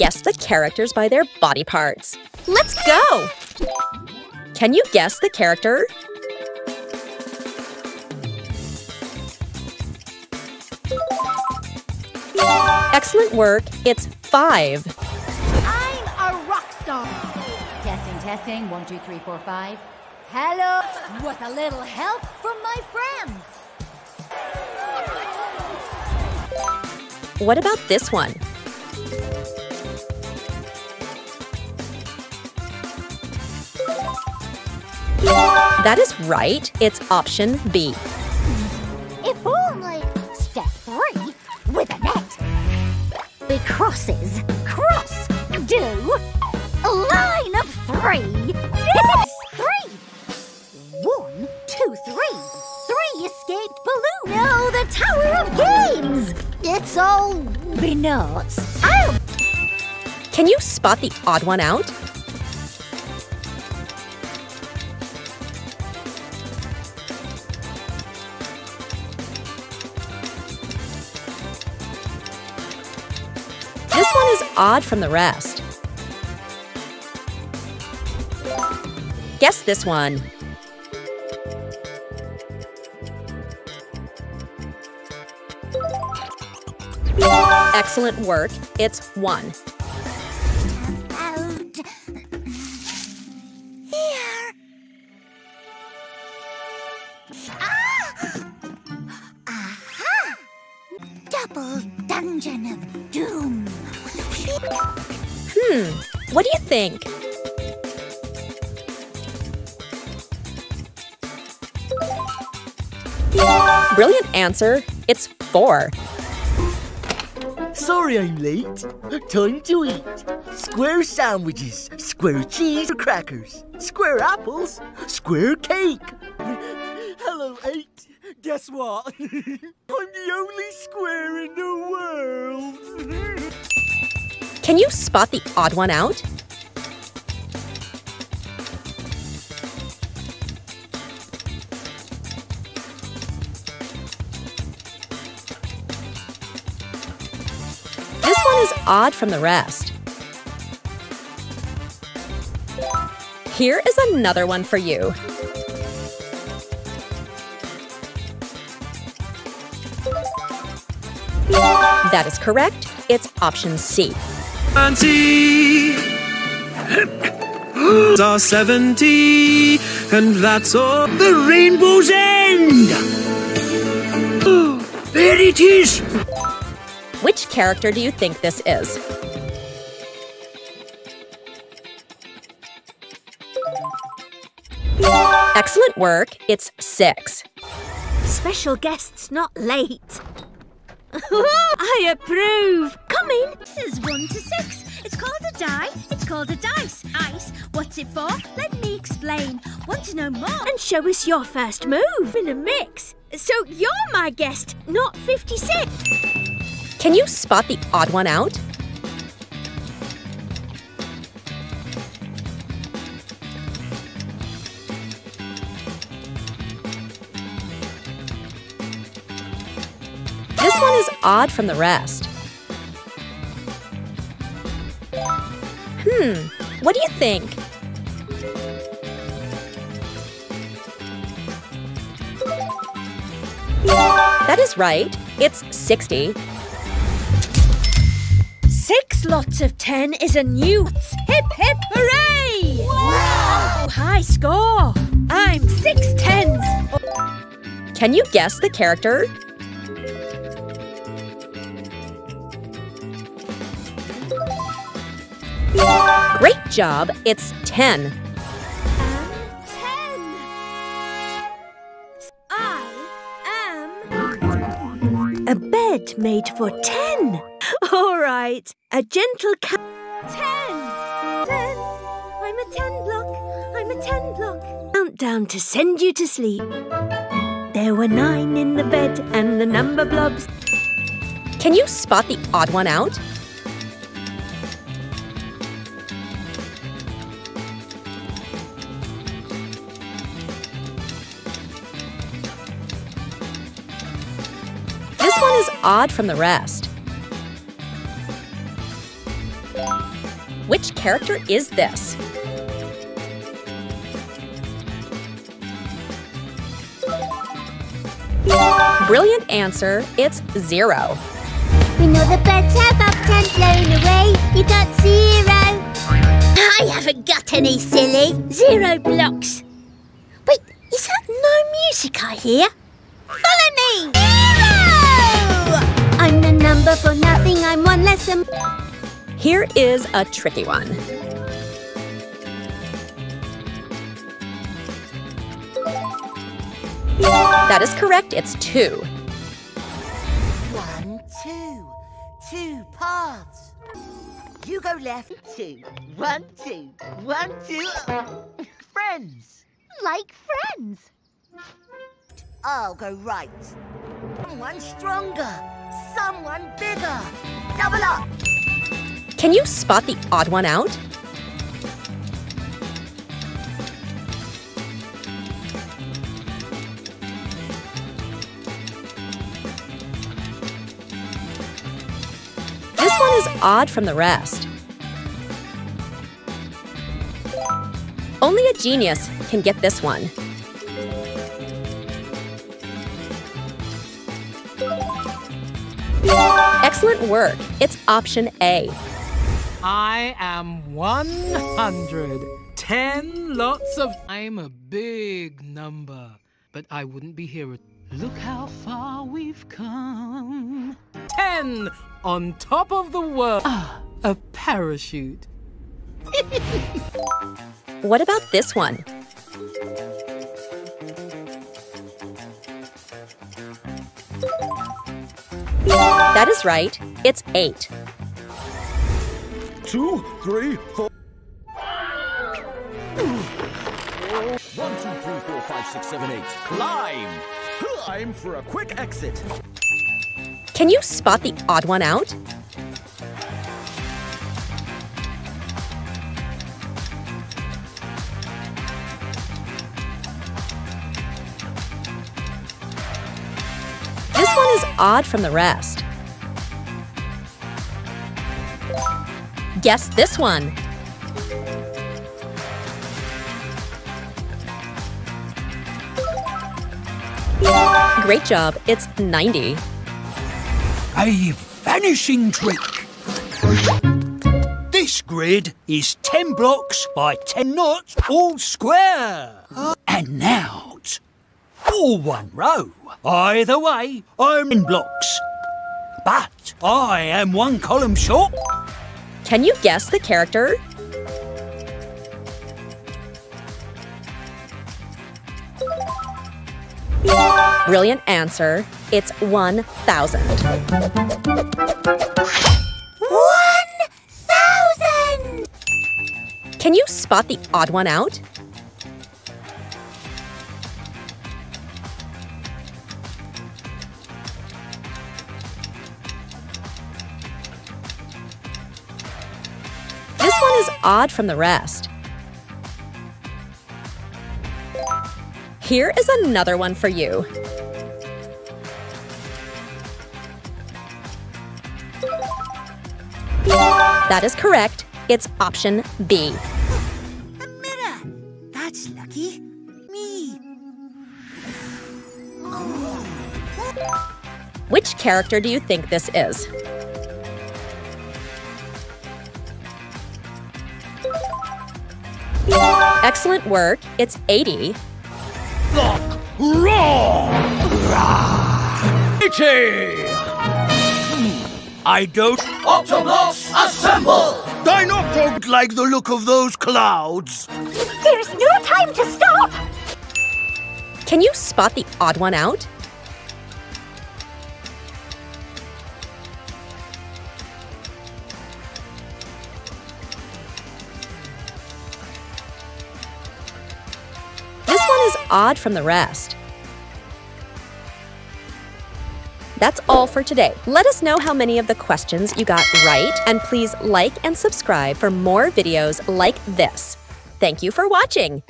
guess the characters by their body parts. Let's go! Can you guess the character? Excellent work. It's five. I'm a rock star. Testing, testing. One, two, three, four, five. Hello. With a little help from my friends. What about this one? That is right. It's option B. If only step three with a net. The crosses. Cross. Do. A line of three. three. One, two, three. Three escaped balloon. No, the Tower of Games. It's all be nuts. I'll Can you spot the odd one out? Odd from the rest. Guess this one. Excellent work. It's one. Ah! Double Dungeon of Doom. Hmm, what do you think? Brilliant answer. It's four. Sorry I'm late. Time to eat. Square sandwiches, square cheese crackers, square apples, square cake. Hello, Eight. Guess what? I'm the only square in the world. Can you spot the odd one out? This one is odd from the rest. Here is another one for you. That is correct. It's option C. Fancy are 70, and that's all. The rainbow's end! Oh, there it is! Which character do you think this is? Excellent work. It's six. Special guests not late. I approve. This is one to six. It's called a die. It's called a dice. Ice. What's it for? Let me explain. Want to know more? And show us your first move in a mix. So you're my guest, not 56. Can you spot the odd one out? This one is odd from the rest. Hmm, what do you think? That is right. It's 60. Six lots of ten is a new hip hip hooray! Wow! High score. I'm six tens. Can you guess the character? Great job. It's 10. Ten. I am A bed made for ten. All right. A gentle cat. ten. Ten. I'm a ten block. I'm a ten block. countdown to send you to sleep. There were nine in the bed and the number blobs. Can you spot the odd one out? Odd from the rest. Which character is this? Brilliant answer, it's zero. We know the birds have up and flown away. You got zero. I haven't got any, silly. Zero blocks. Wait, is that no music I hear? Follow me! Zero! I'm the number for nothing. I'm one less than. Here is a tricky one. That is correct, it's two. One, two. Two paths. You go left, two. One, two. One, two. Friends. Like friends. I'll go right. One stronger. Someone bigger. Double up. Can you spot the odd one out? This one is odd from the rest. Only a genius can get this one. Excellent work. It's option A. I am 110 lots of. I'm a big number, but I wouldn't be here. at- Look how far we've come. Ten on top of the world. Ah, a parachute. What about this one? That is right. It's eight. Two, three, four. One, two, three, four, five, six, seven, eight. Climb! Climb for a quick exit. Can you spot the odd one out? This one is odd from the rest. Guess this one. Great job, it's 90. A vanishing trick. This grid is 10 blocks by 10 knots, all square. And now, all one row. Either way, I'm in blocks. But I am one column short. Can you guess the character? Brilliant answer. It's 1,000. One thousand! Can you spot the odd one out? Odd from the rest. Here is another one for you. That is correct. It's option B. That's lucky. Me. Which character do you think this is? Excellent work. It's 80. Itchy! Hmm. I don't. Octoblocks, assemble! I not don't like the look of those clouds. There's no time to stop! Can you spot the odd one out? Is odd from the rest. That's all for today. Let us know how many of the questions you got right, and please like and subscribe for more videos like this. Thank you for watching!